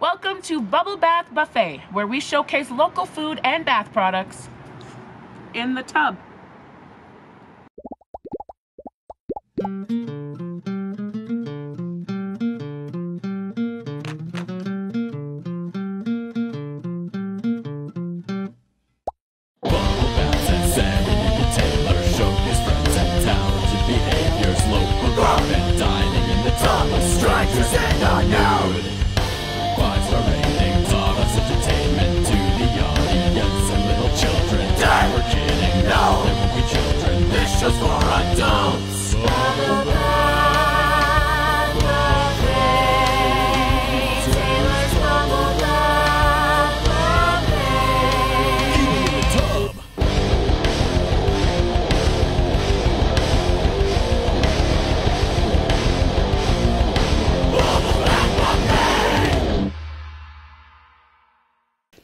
Welcome to Bubble Bath Buffet, where we showcase local food and bath products in the tub. Baths and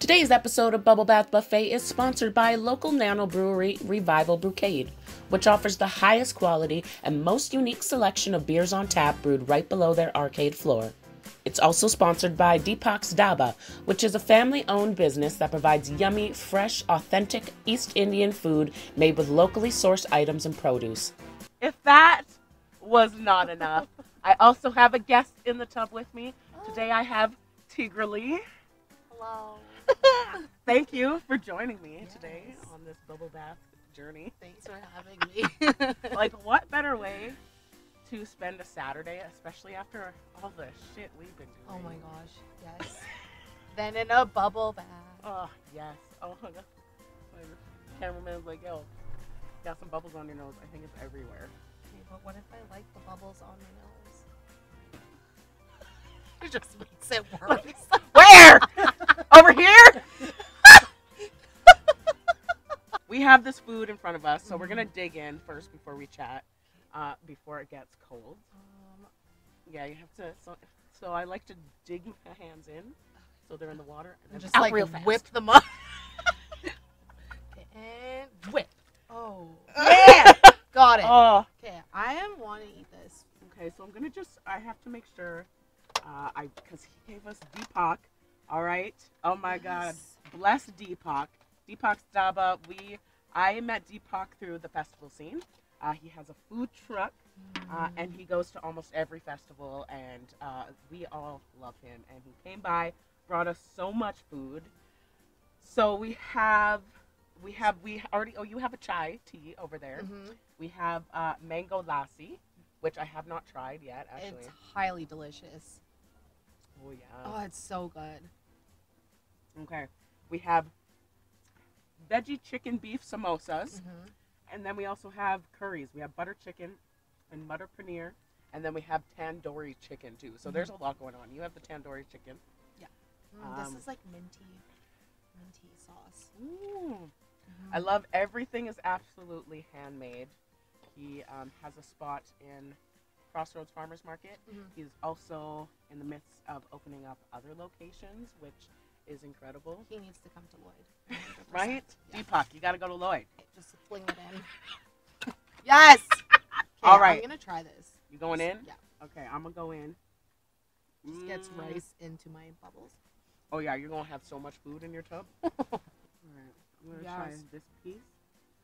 Today's episode of Bubble Bath Buffet is sponsored by local nano brewery Revival Brewcade, which offers the highest quality and most unique selection of beers on tap brewed right below their arcade floor. It's also sponsored by Deepak's Dhaba, which is a family owned business that provides yummy, fresh, authentic East Indian food made with locally sourced items and produce. If that was not enough, I also have a guest in the tub with me. Today I have Tigra-Lee. Hello. Thank you for joining me Yes. today on this bubble bath journey. Thanks for having me. Like, what better way to spend a Saturday, especially after all the shit we've been doing? oh my gosh, yes. then in a bubble bath. Oh, yes. Oh, my God. Like, the cameraman's like, yo, got some bubbles on your nose. I think it's everywhere. Okay, but what if I like the bubbles on my nose? It just makes it worse. Where? Over here? we have this food in front of us, so we're gonna dig in first before we chat, uh, before it gets cold. um, Yeah, you have to. So, so I like to dig my hands in, so they're in the water, and then and just like real fast. whip them up. And whip. Oh. Yeah. Got it. oh. Okay, I am wanting to eat this. Okay, so I'm gonna just. I have to make sure. Uh, I because he gave us Deepak. All right. Oh my God. Bless Deepak. Deepak's Dhaba. We. I met Deepak through the festival scene. Uh, he has a food truck, uh, and he goes to almost every festival, and uh, we all love him. And he came by, brought us so much food. So we have, we have, we already. Oh, you have a chai tea over there. Mhm. We have uh, mango lassi, which I have not tried yet. Actually. It's highly delicious. Oh yeah. Oh, it's so good. Okay. We have veggie chicken beef samosas, Mhm. and then we also have curries. We have butter chicken and butter paneer, and then we have tandoori chicken too. So there's a lot going on. You have the tandoori chicken. Mm, this Um, is like minty, minty sauce. Ooh. I love everything is absolutely handmade. He um, has a spot in Crossroads Farmers Market. Mhm. He's also in the midst of opening up other locations, which is incredible. He needs to come to Lloyd. Right? Yeah. Deepak, you got to go to Lloyd. Just fling it in. yes. Okay, All right. I'm gonna try this. You going in? Yeah. Okay, I'm gonna go in. Just gets Mm. rice into my bubbles. Oh yeah, you're gonna have so much food in your tub. Alright, I'm gonna try this piece.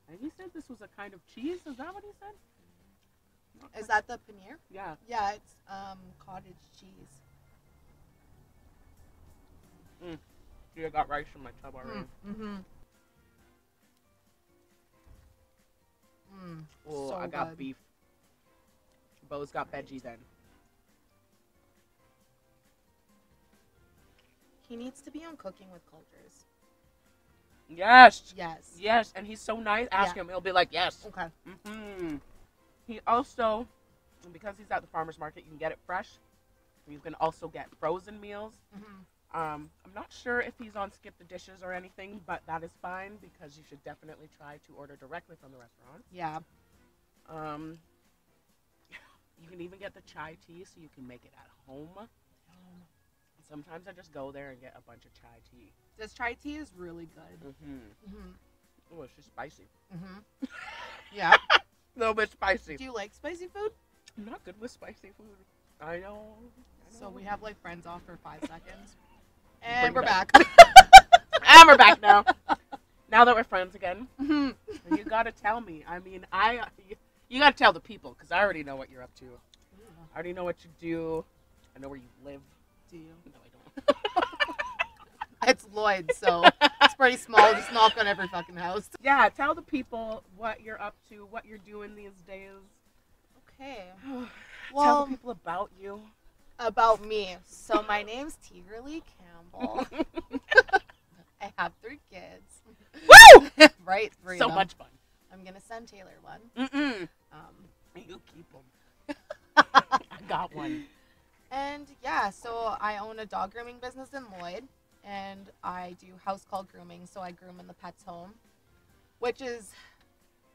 And he said this was a kind of cheese. Is that what he said? Is that the paneer? Yeah. Yeah, it's um cottage cheese. See, I got rice in my tub already. Mm-hmm. Mm. Oh, so I got good. beef. Bo's got veggies then. He needs to be on Cooking with Cultures. Yes. Yes. Yes, and he's so nice. Ask Yeah. him. He'll be like, yes. Okay. hmm He also, because he's at the farmer's market, you can get it fresh. You can also get frozen meals. Mm-hmm. Um, I'm not sure if he's on Skip the Dishes or anything, but that is fine because you should definitely try to order directly from the restaurant. Yeah. Um, you can even get the chai tea so you can make it at home. Sometimes I just go there and get a bunch of chai tea. This chai tea is really good. Mm-hmm. Mm-hmm. Oh, it's just spicy. Mm-hmm. Yeah. A little bit spicy. Do you like spicy food? I'm not good with spicy food. I know. I So know. we have like friends off for five seconds. And we're Bring it back. and we're back now. Now that we're friends again, Mhm. you gotta tell me. I mean, I you, you gotta tell the people because I already know what you're up to. I already know what you do. I know where you live. Do you? No, I don't. It's Lloyd, so it's pretty small. Just knock on every fucking house. yeah, tell the people what you're up to, what you're doing these days. Okay. tell the people about you. about me. So my name's Tigra-Lee Campbell. I have three kids. Woo! right, three. so of them. much fun. I'm gonna send Taylor one. Mm-mm. Um, You keep them. I got one. and yeah, so I own a dog grooming business in Lloyd, and I do house call grooming. So I groom in the pet's home, which is,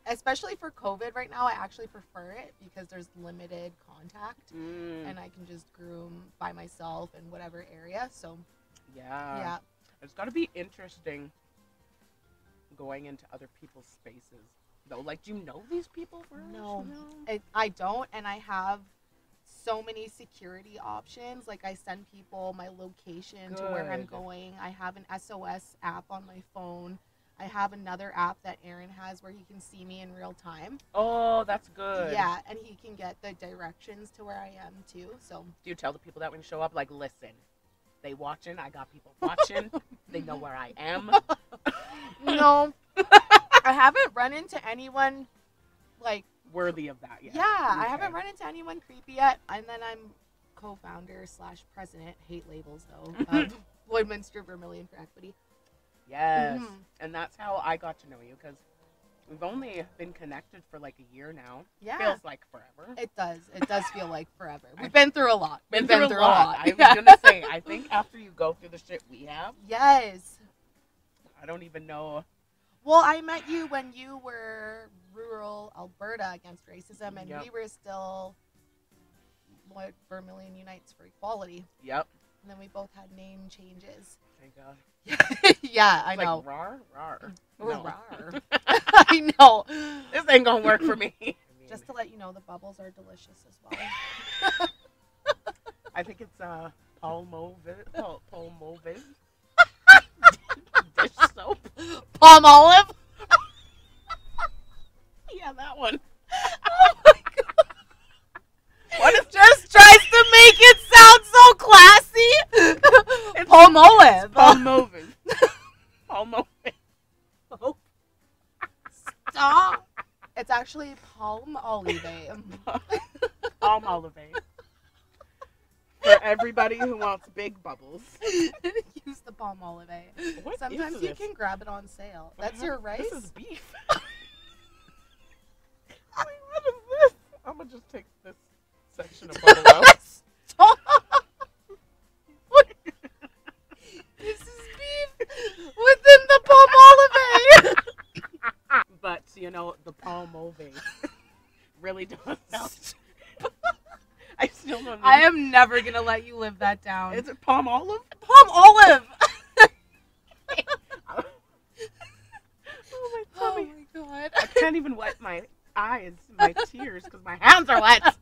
especially for COVID right now, I actually prefer it because there's limited contact. Mm, And I can just groom by myself in whatever area. So yeah. yeah, It's got to be interesting going into other people's spaces. Though, like, do you know these people for No. I, I don't, and I have so many security options. Like I send people my location to where I'm going. I have an SOS app on my phone. I have another app that Aaron has where he can see me in real time. Oh, that's good. Yeah, and he can get the directions to where I am too. So Do you tell the people that when you show up, like, listen, they watching. I got people watching. they know where I am. no, I haven't run into anyone like Worthy of that, yeah. Yeah, I haven't run into anyone creepy yet. And then I'm co-founder slash president, hate labels though, of Lloydminster Vermilion for Equity. Yes. Mhm. And that's how I got to know you because we've only been connected for like a year now. Yeah, Feels like forever. it does. It does feel like forever. We've been through a lot. Been We've through, been a, through lot. I was gonna say, I think after you go through the shit we have, yes. I don't even know. Well, I met you when you were Alberta against racism, and Yep. we were still Lloyd Vermilion Unites for Equality. Yep. And then we both had name changes. Thank God. yeah, I know. Like, rar, rar. Oh, No. rawr. I know. This ain't gonna work for me. I mean, Just to let you know, the bubbles are delicious as well. I think it's uh Palmovic. Pal- Palmovic. Dish soap. Palm olive. That one. Oh my god! What is Just tries to make it sound so classy. Palm olive. Palmovic? Palmovic. Stop. It's actually palm olive. Palm olive. For everybody who wants big bubbles. Use the palm olive. What Sometimes you this? can grab it on sale. That's your rice. This is beef. I'm gonna just take this section of bubble out. Stop. this is beef within the palm olive. but you know the palmove really does help. I still don't. I am never gonna let you live that down. Is it palm olive? palm olive. Oh my Oh my god. I can't even wipe my eyes, my tears, because my hands are wet.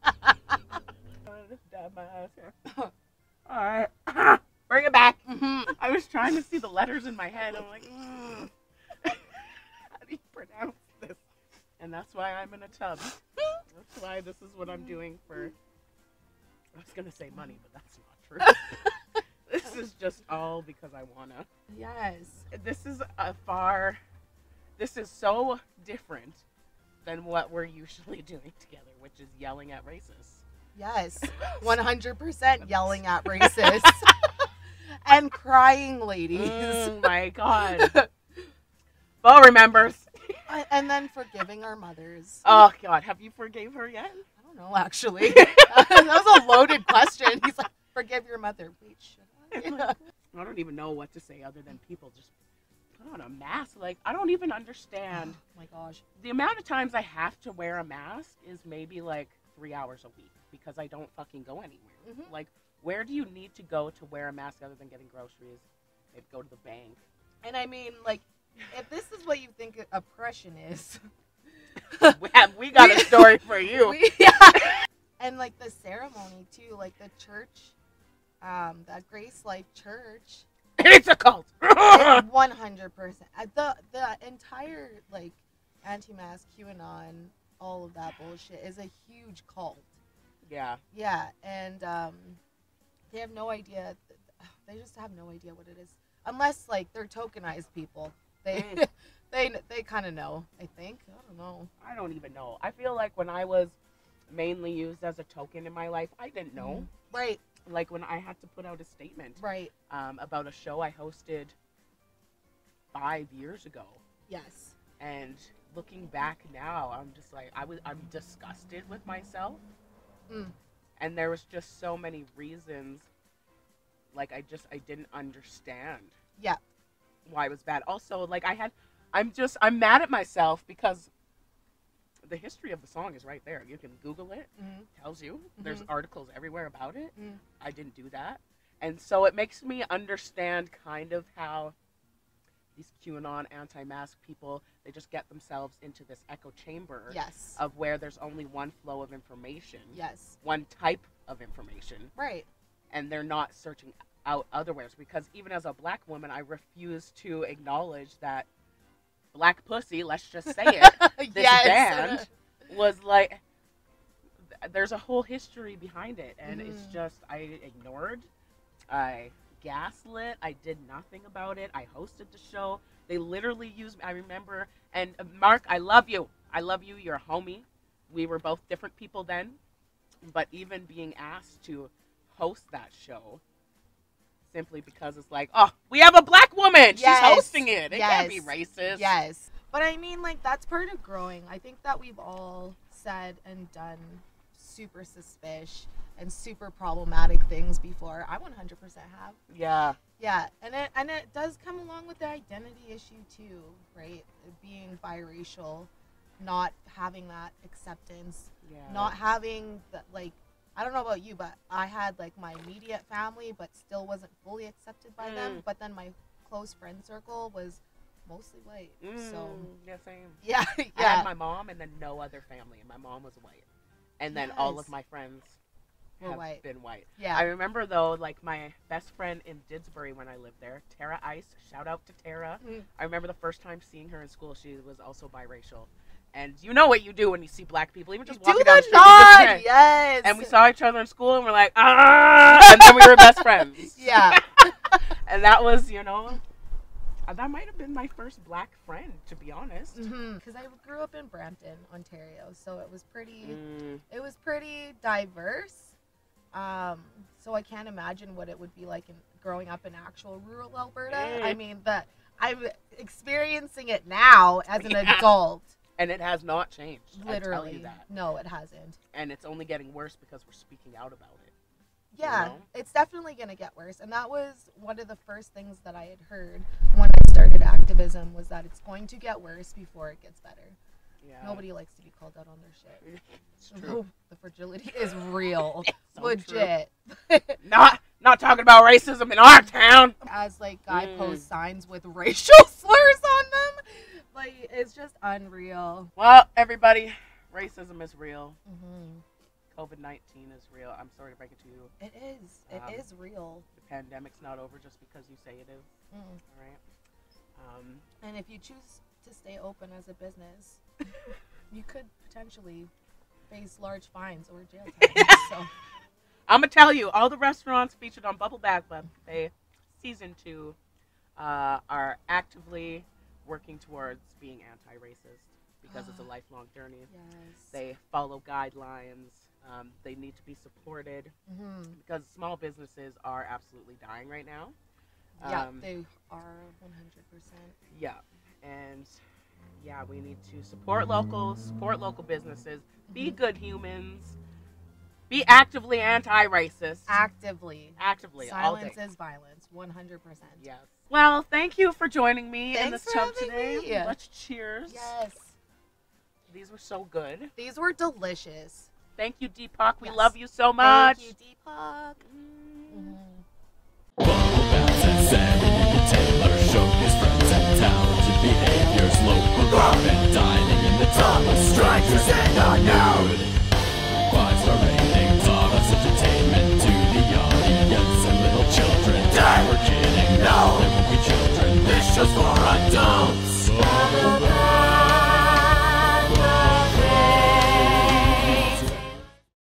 All right, bring it back. Mhm. I was trying to see the letters in my head. I'm like, "Mm, how do you pronounce this? And that's why I'm in a tub. That's why this is what I'm doing for. I was gonna say money, but that's not true. this is just all because I wanna. Yes. This is a far. This is so different than what we're usually doing together, which is yelling at racists. Yes. 100% yelling at racists and crying ladies. Oh my god. Bo remembers. And then forgiving our mothers. Oh god, have you forgave her yet? I don't know, actually. that was a loaded question. He's like, forgive your mother. Wait, should I? I don't even know what to say other than people just put on a mask. Like I don't even understand oh my gosh. the amount of times I have to wear a mask is maybe like three hours a week because I don't fucking go anywhere. Mhm. Like, where do you need to go to wear a mask other than getting groceries? Maybe go to the bank. And I mean, like, if this is what you think oppression is, we, have, we got a story for you. we, yeah. and like the ceremony too, like the church, um, that Grace Life Church. It's a cult. One hundred percent. Uh, The the entire like anti-mask QAnon, all of that bullshit is a huge cult. yeah. Yeah, and um, they have no idea. They just have no idea what it is, unless like they're tokenized people. They Mm. they they kind of know. I think. I don't know. I don't even know. I feel like when I was mainly used as a token in my life, I didn't know. Right. Like when I had to put out a statement Right. um, about a show I hosted five years ago, Yes. and looking back now, I'm just like I was I'm disgusted with myself, Mm. and there was just so many reasons. Like I just I didn't understand. Yeah. Why it was bad. Also, like I had, I'm just I'm mad at myself because the history of the song is right there. You can Google it. Mhm. tells you. There's Mhm. articles everywhere about it. Mm. I didn't do that. And so it makes me understand kind of how these QAnon anti-mask people, they just get themselves into this echo chamber Yes. of where there's only one flow of information, yes. one type of information, Right. and they're not searching out otherwise because even as a black woman, I refuse to acknowledge that black pussy, let's just say it, this band was like there's a whole history behind it and it's Mhm. just i ignored i gaslit i did nothing about it i hosted the show. They literally used i remember and uh, mark i love you. I love you you're a homie. We were both different people then but even being asked to host that show simply because it's like oh we have a black woman she's hosting it it can't be racist Yes. But I mean, like, that's part of growing. I think that we've all said and done super suspicious and super problematic things before. I 100% have. yeah Yeah, and it and it does come along with the identity issue too, right? Being biracial, not having that acceptance, yeah not having the like I don't know about you, but I had like my immediate family but still wasn't fully accepted by them, Mm. but then my close friend circle was mostly white. So Mm, yeah, same. yeah, yeah. I had my mom and then no other family, and my mom was white, and then all of my friends Were have white. been white. Yeah. I remember though, like my best friend in Didsbury when I lived there, Tara Ice. Shout out to Tara. Mm. I remember the first time seeing her in school. She was also biracial, and you know what you do when you see black people, even just Do walking down the the street. you nod, yes. And we saw each other in school, and we're like, ah, and then we were best friends. Yeah. and that was, you know, uh, that might have been my first black friend, to be honest. Because I grew up in Brampton, Ontario, so it was pretty. Mm, It was pretty diverse. Um, so I can't imagine what it would be like in growing up in actual rural Alberta. I Mm. mean, the I'm experiencing it now as an Yeah. adult. And it has not changed. I tell Literally, you that. no, it hasn't. And it's only getting worse because we're speaking out about it. Yeah, know? it's definitely gonna get worse, and that was one of the first things that I had heard when I started activism was that it's going to get worse before it gets better. Yeah. Nobody likes to be called out on their shit. It's true. the fragility is real, So legit. Not not talking about racism in our town. As like guy Mm. post signs with racial slurs on like it's just unreal. Well, everybody, racism is real. hmm COVID nineteen is real. I'm sorry to break it to you. It is. It Um, is real. The pandemic's not over just because you say it is. Mm. All right. Um, And if you choose to stay open as a business, you could potentially face large fines or jail time. so I'm gonna tell you, all the restaurants featured on Bubble Bath Buffet season two uh, are actively working towards being anti-racist because it's a lifelong journey. yes. They follow guidelines. Um, they need to be supported hmm because small businesses are absolutely dying right now. Yeah, Um, they are one hundred percent. Yeah, and yeah, we need to support locals, support local businesses, be Mm-hmm. good humans, be actively anti-racist. Actively. Actively. Silence is violence. One hundred percent. Yes. Well, thank you for joining me Thanks in this chump today. Me. Much cheers. Yes. These were so good. These were delicious. Thank you, Deepak. We yes. love you so much. Thank you, Deepak. Mm. Mm. Behaviors, local dining in the of and unknown. just for